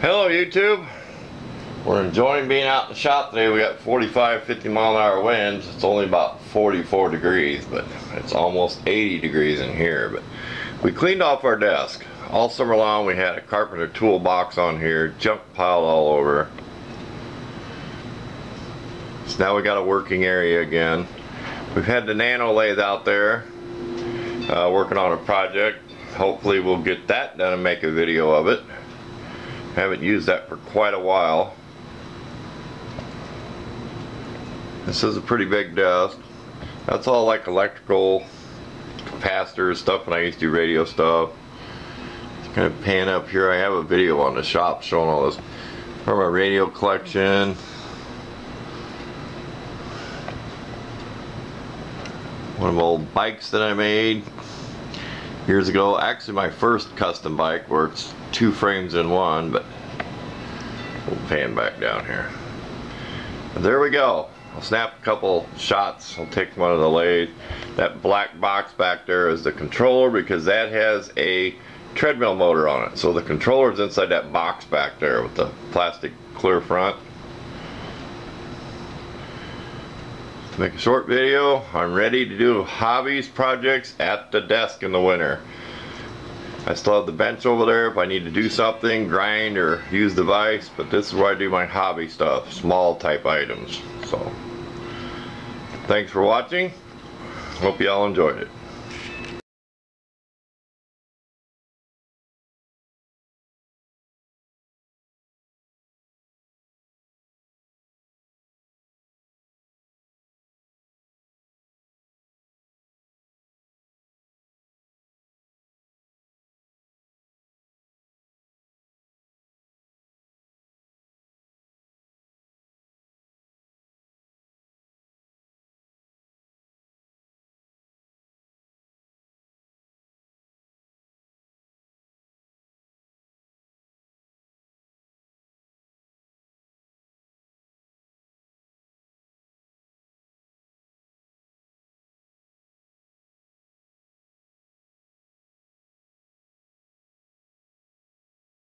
Hello YouTube. We're enjoying being out in the shop today. We got 45, 50 mile an hour winds. It's only about 44 degrees, but it's almost 80 degrees in here. But we cleaned off our desk. All summer long we had a carpenter toolbox on here, junk piled all over. So now we got a working area again. We've had the nano lathe out there uh, working on a project. Hopefully we'll get that done and make a video of it. Haven't used that for quite a while. This is a pretty big desk. That's all like electrical capacitors, stuff when I used to do radio stuff. Just gonna pan up here. I have a video on the shop showing all this from my radio collection. One of old bikes that I made years ago. Actually my first custom bike where it's two frames in one, but we'll pan back down here. There we go. I'll snap a couple shots. I'll take one of the lathe. That black box back there is the controller because that has a treadmill motor on it. So the controller is inside that box back there with the plastic clear front. Make a short video, I'm ready to do hobbies projects at the desk in the winter. I still have the bench over there if I need to do something, grind or use the vise, but this is where I do my hobby stuff, small type items. So, thanks for watching. Hope you all enjoyed it.